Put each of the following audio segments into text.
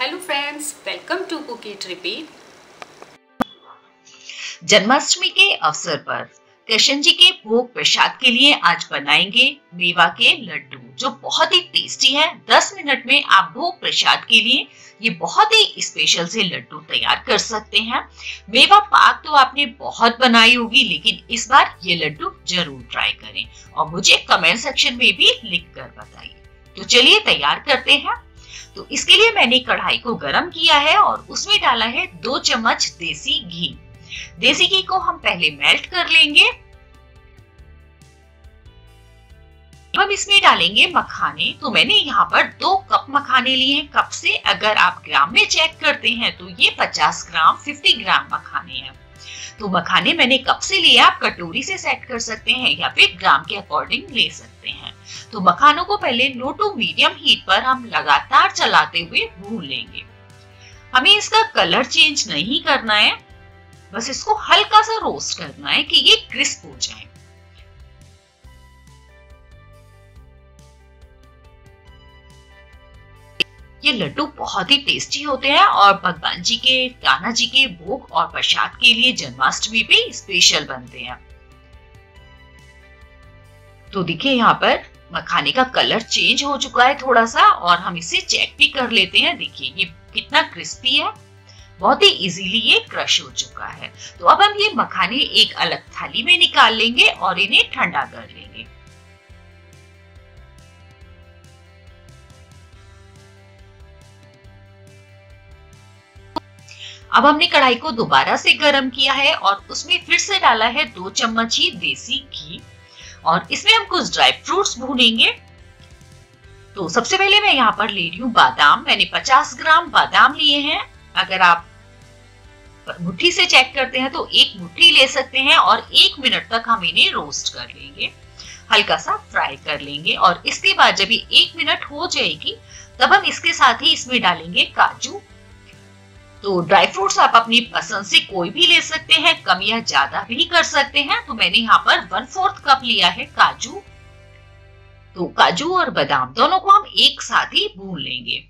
Hello friends welcome to cook it repeat Janmashtami के अवसर पर कृष्ण जी के भोग प्रसाद के लिए आज बनाएँगे मेवा के लड्डू, जो बहुत ही टेस्टी है। 10 मिनट में आप भोग प्रसाद के लिए ये बहुत ही स्पेशल से लड्डू तैयार कर सकते हैं। मेवा पाक तो आपने बहुत बनाई होगी, लेकिन इस बार ये लड्डू ज़रूर ट्राई करें और मुझे कमेंट सेक्शन में भी लिख कर बताइए। तो चलिए तैयार करते हैं। तो इसके लिए मैंने कढ़ाई को गर्म किया है और उसमें डाला है दो चम्मच देसी घी। देसी घी को हम पहले मेल्ट कर लेंगे। हम इसमें डालेंगे मखाने। तो मैंने यहाँ पर दो कप मखाने लिए हैं। कप से अगर आप ग्राम में चेक करते हैं तो ये 50 ग्राम 50 ग्राम मखाने हैं। तो मखाने मैंने कप से लिए आप कटोरी से सेट कर सकते हैं या फिर ग्राम के अकॉर्डिंग ले सकते हैं। तो मखानों को पहले लो टू मीडियम हीट पर हम लगातार चलाते हुए भून लेंगे। हमें इसका कलर चेंज नहीं करना है, बस इसको हल्का सा रोस्ट करना है कि ये क्रिस्प हो जाए। ये लड्डू बहुत ही टेस्टी होते हैं और भगवान जी के कान्हा जी के भोग और प्रसाद के लिए जन्माष्टमी पे स्पेशल बनते हैं। तो देखिए यहाँ पर मखाने का कलर चेंज हो चुका है थोड़ा सा और हम इसे चेक भी कर लेते हैं। देखिए ये कितना क्रिस्पी है। बहुत ही इजीली ये क्रश हो चुका है। तो अब हम ये मखाने एक अलग थाली में निकाल लेंगे और इन्हें ठंडा कर लेंगे। अब हमने कढ़ाई को दोबारा से गर्म किया है और उसमें फिर से डाला है दो चम्मच ही देसी घी। और इसमें हम कुछ ड्राई फ्रूट्स भूनेंगे। तो सबसे पहले मैं यहाँ पर ले रही हूँ बादाम। मैंने 50 ग्राम बादाम लिए हैं। अगर आप मुट्ठी से चेक करते हैं तो एक मुट्ठी ले सकते हैं और एक मिनट तक हम इन्हें रोस्ट कर लेंगे। हल्का सा फ्राई कर लेंगे और इसके बाद जब ये एक मिनट हो जाएगी, तब हम इसके साथ ही इसमें डालेंगे काजू। तो ड्राई फ्रूट्स आप अपनी पसंद से कोई भी ले सकते हैं, कम या ज़्यादा भी कर सकते हैं। तो मैंने यहाँ पर वन फोर्थ कप लिया है काजू। तो काजू और बादाम दोनों को हम एक साथ ही भून लेंगे।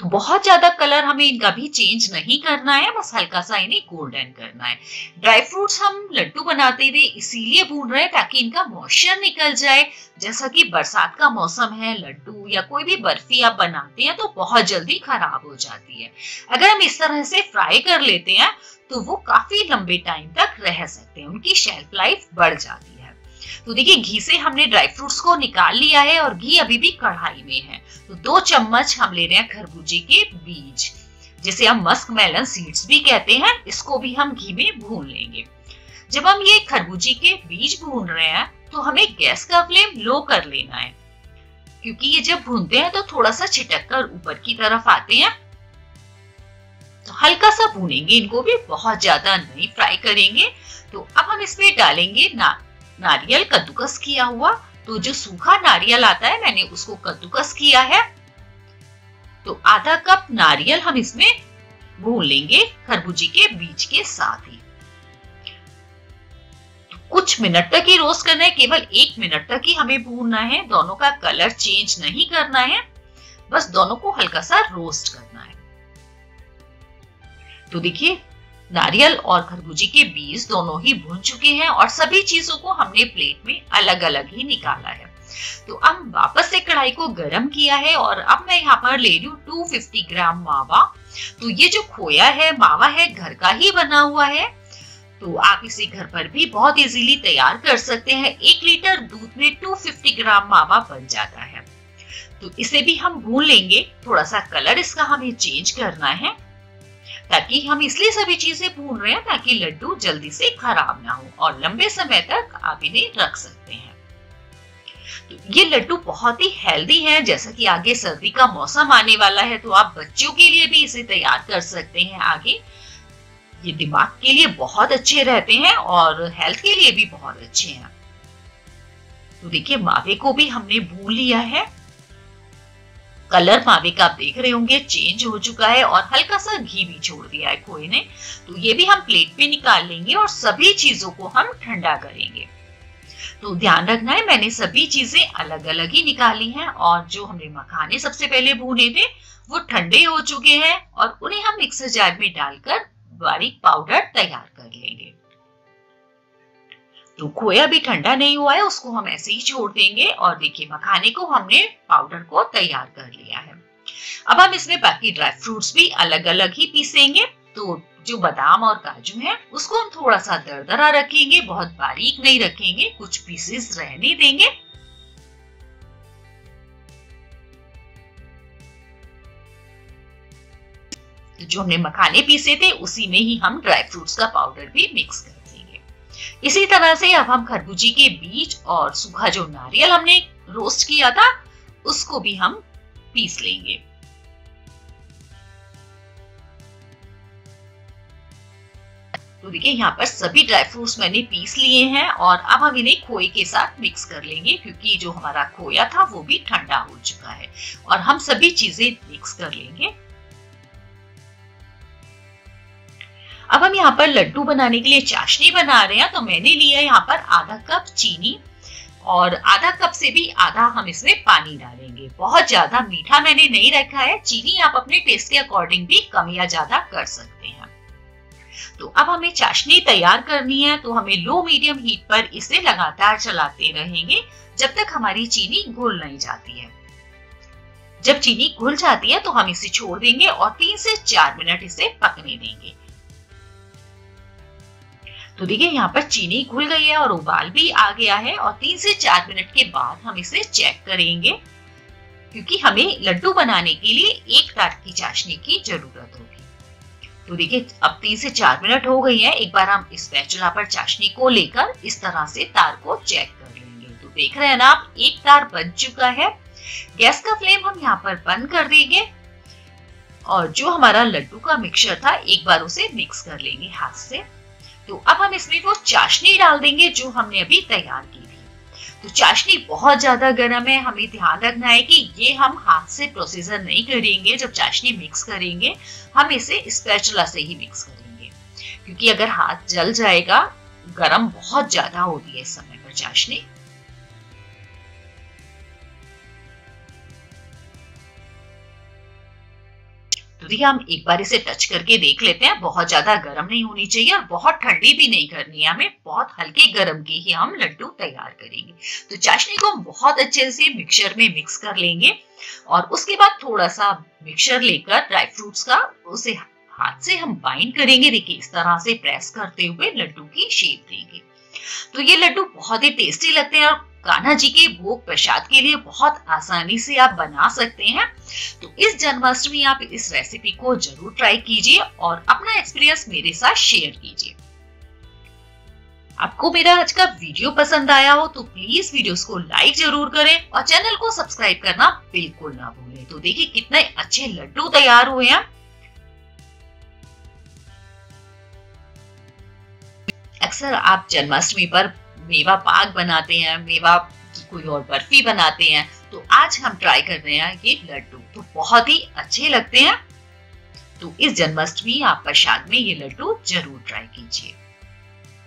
तो बहुत ज़्यादा कलर हमें इनका भी चेंज नहीं करना है, बस हल्का सा इन्हें गोल्डन करना है। ड्राई फ्रूट्स हम लड्डू बनाते हुए इसीलिए भून रहे हैं ताकि इनका मॉइस्चर निकल जाए। जैसा कि बरसात का मौसम है, लड्डू या कोई भी बर्फ़ी आप बनाते हैं तो बहुत जल्दी खराब हो जाती है। अगर हम इस तरह से फ्राई कर लेते हैं तो वो काफ़ी लंबे टाइम तक रह सकते हैं, उनकी शेल्फ लाइफ बढ़ जाती है। तो देखिए, घी से हमने ड्राई फ्रूट्स को निकाल लिया है और घी अभी भी कढ़ाई में है। तो दो चम्मच हम ले रहे हैं खरबूजे के बीज, जिसे हम मस्क मेलन सीड्स भी कहते हैं। इसको भी हम घी में भून लेंगे। जब हम ये खरबूजे के बीज भून रहे हैं तो हमें गैस का फ्लेम लो कर लेना है, क्योंकि ये जब भूनते हैं तो थोड़ा सा छिटक कर ऊपर की तरफ़ आते हैं। तो हल्का सा भूनेंगे इनको भी, बहुत ज़्यादा नहीं फ्राई करेंगे। तो अब हम इसमें डालेंगे ना नारियल कद्दूकस किया हुआ तो जो सूखा नारियल आता है, मैंने उसको कद्दूकस किया है। तो आधा कप नारियल हम इसमें भून लेंगे खरबूजे के बीज के साथ ही। तो कुछ मिनट तक ही रोस्ट करना है, केवल एक मिनट तक ही हमें भूनना है। दोनों का कलर चेंज नहीं करना है, बस दोनों को हल्का सा रोस्ट करना है। तो देखिए नारियल और खरबूजे के बीज दोनों ही भून चुके हैं और सभी चीज़ों को हमने प्लेट में अलग अलग ही निकाला है। तो अब वापस से कढ़ाई को गर्म किया है और अब मैं यहाँ पर ले रही हूँ 250 ग्राम मावा। तो ये जो खोया है, मावा है, घर का ही बना हुआ है। तो आप इसे घर पर भी बहुत इजीली तैयार कर सकते हैं। एक लीटर दूध में 250 ग्राम मावा बन जाता है। तो इसे भी हम भून लेंगे। थोड़ा सा कलर इसका हमें चेंज करना है। ताकि हम इसलिए सभी चीज़ें भून रहे हैं ताकि लड्डू जल्दी से खराब ना हो और लंबे समय तक आप इन्हें रख सकते हैं। तो ये लड्डू बहुत ही हेल्दी है, जैसा कि आगे सर्दी का मौसम आने वाला है तो आप बच्चों के लिए भी इसे तैयार कर सकते हैं आगे। ये दिमाग के लिए बहुत अच्छे रहते हैं और हेल्थ के लिए भी बहुत अच्छे हैं। तो देखिए, मावे को भी हमने भून लिया है। कलर मावे का आप देख रहे होंगे चेंज हो चुका है और हल्का सा घी भी छोड़ दिया है खोए ने। तो ये भी हम प्लेट पे निकाल लेंगे और सभी चीज़ों को हम ठंडा करेंगे। तो ध्यान रखना है, मैंने सभी चीज़ें अलग अलग ही निकाली हैं और जो हमने मखाने सबसे पहले भूने थे, वो ठंडे हो चुके हैं और उन्हें हम मिक्सर जार में डालकर बारीक पाउडर तैयार कर लेंगे। तो खोया भी ठंडा नहीं हुआ है, उसको हम ऐसे ही छोड़ देंगे। और देखिए, मखाने को हमने पाउडर को तैयार कर लिया है। अब हम इसमें बाकी ड्राई फ्रूट्स भी अलग अलग ही पीसेंगे। तो जो बादाम और काजू है, उसको हम थोड़ा सा दरदरा रखेंगे, बहुत बारीक नहीं रखेंगे, कुछ पीसेस रहने देंगे। तो जो हमने मखाने पीसे थे, उसी में ही हम ड्राई फ्रूट्स का पाउडर भी मिक्स कर इसी तरह से अब हम खरबूजी के बीज और सूखा जो नारियल हमने रोस्ट किया था, उसको भी हम पीस लेंगे। तो देखिए, यहाँ पर सभी ड्राई फ्रूट्स मैंने पीस लिए हैं और अब हम इन्हें खोए के साथ मिक्स कर लेंगे, क्योंकि जो हमारा खोया था, वो भी ठंडा हो चुका है। और हम सभी चीज़ें मिक्स कर लेंगे। अब हम यहाँ पर लड्डू बनाने के लिए चाशनी बना रहे हैं तो मैंने लिया यहाँ पर आधा कप चीनी और आधा कप से भी आधा हम इसमें पानी डालेंगे। बहुत ज़्यादा मीठा मैंने नहीं रखा है, चीनी आप अपने टेस्ट के अकॉर्डिंग भी कम या ज़्यादा कर सकते हैं। तो अब हमें चाशनी तैयार करनी है तो हमें लो मीडियम हीट पर इसे लगातार चलाते रहेंगे, जब तक हमारी चीनी घुल नहीं जाती है। जब चीनी घुल जाती है तो हम इसे छोड़ देंगे और तीन से चार मिनट इसे पकने देंगे। तो देखिए, यहाँ पर चीनी घुल गई है और उबाल भी आ गया है और तीन से चार मिनट के बाद हम इसे चेक करेंगे क्योंकि हमें लड्डू बनाने के लिए एक तार की चाशनी की ज़रूरत होगी। तो देखिए, अब तीन से चार मिनट हो गई है। एक बार हम इस पैचुला पर चाशनी को लेकर इस तरह से तार को चेक कर लेंगे। तो देख रहे हैं ना आप, एक तार बन चुका है। गैस का फ्लेम हम यहाँ पर बंद कर देंगे और जो हमारा लड्डू का मिक्सचर था, एक बार उसे मिक्स कर लेंगे हाथ से। तो अब हम इसमें वो चाशनी डाल देंगे जो हमने अभी तैयार की थी। तो चाशनी बहुत ज़्यादा गर्म है, हमें ध्यान रखना है कि ये हम हाथ से प्रोसीजर नहीं करेंगे, जब चाशनी मिक्स करेंगे, हम इसे स्पैचुला से ही मिक्स करेंगे। क्योंकि अगर हाथ जल जाएगा, गर्म बहुत ज़्यादा होती है इस समय पर चाशनी। देखिए हम एक बार इसे टच करके देख लेते हैं। बहुत ज़्यादा गर्म नहीं होनी चाहिए और बहुत ठंडी भी नहीं करनी है हमें। बहुत हल्के गर्म के ही हम लड्डू तैयार करेंगे। तो चाशनी को हम बहुत अच्छे से मिक्सचर में मिक्स कर लेंगे और उसके बाद थोड़ा सा मिक्सचर लेकर ड्राई फ्रूट्स का उसे हाथ से हम बाइंड करेंगे। देखिए, इस तरह से प्रेस करते हुए लड्डू की शेप देंगे। तो ये लड्डू बहुत ही टेस्टी लगते हैं। और कान्हा जी के भोग प्रसाद के लिए बहुत आसानी से आप बना सकते हैं। तो इस जन्माष्टमी आप इस रेसिपी को ज़रूर ट्राई कीजिए और अपना एक्सपीरियंस मेरे साथ शेयर कीजिए। आपको मेरा आज का वीडियो पसंद आया हो तो प्लीज़ वीडियोस को लाइक ज़रूर करें और चैनल को सब्सक्राइब करना बिल्कुल ना भूलें। तो देखिए कितने अच्छे लड्डू तैयार हुए हैं। अक्सर आप जन्माष्टमी पर मेवा पाक बनाते हैं, मेवा की कोई और बर्फ़ी बनाते हैं। तो आज हम ट्राई कर रहे हैं ये लड्डू। तो बहुत ही अच्छे लगते हैं। तो इस जन्माष्टमी आप प्रसाद में ये लड्डू ज़रूर ट्राई कीजिए।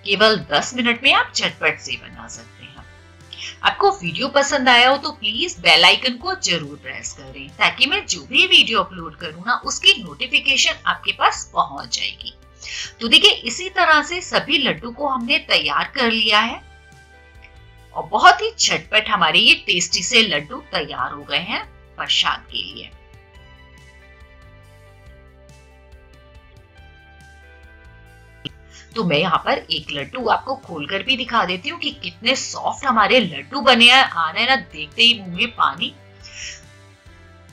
केवल 10 मिनट में आप झटपट से बना सकते हैं। आपको वीडियो पसंद आया हो तो प्लीज़ बेल आइकन को ज़रूर प्रेस करें, ताकि मैं जो भी वीडियो अपलोड करूँ ना, उसकी नोटिफिकेशन आपके पास पहुँच जाएगी। तो देखिए, इसी तरह से सभी लड्डू को हमने तैयार कर लिया है। और बहुत ही झटपट हमारे ये टेस्टी से लड्डू तैयार हो गए हैं प्रसाद के लिए। तो मैं यहाँ पर एक लड्डू आपको खोलकर भी दिखा देती हूँ कि कितने सॉफ्ट हमारे लड्डू बने हैं। आ रहे ना, देखते ही मुँह में पानी।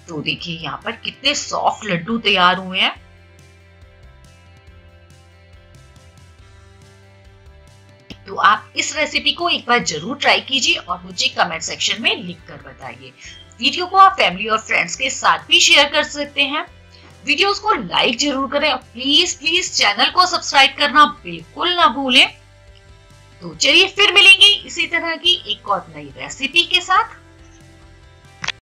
तो देखिए, यहाँ पर कितने सॉफ्ट लड्डू तैयार हुए हैं। आप इस रेसिपी को एक बार ज़रूर ट्राई कीजिए और मुझे कमेंट सेक्शन में लिख कर बताइए। वीडियो को आप फैमिली और फ्रेंड्स के साथ भी शेयर कर सकते हैं। वीडियोस को लाइक ज़रूर करें और प्लीज़ प्लीज़ चैनल को सब्सक्राइब करना बिल्कुल ना भूलें। तो चलिए फिर मिलेंगे इसी तरह की एक और नई रेसिपी के साथ।